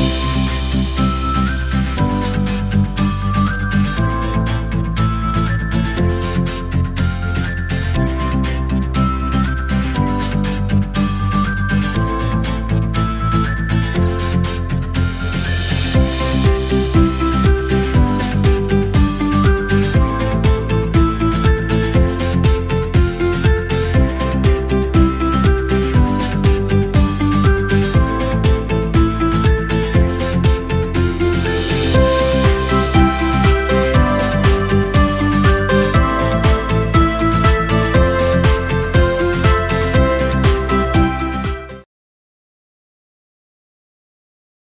Bye.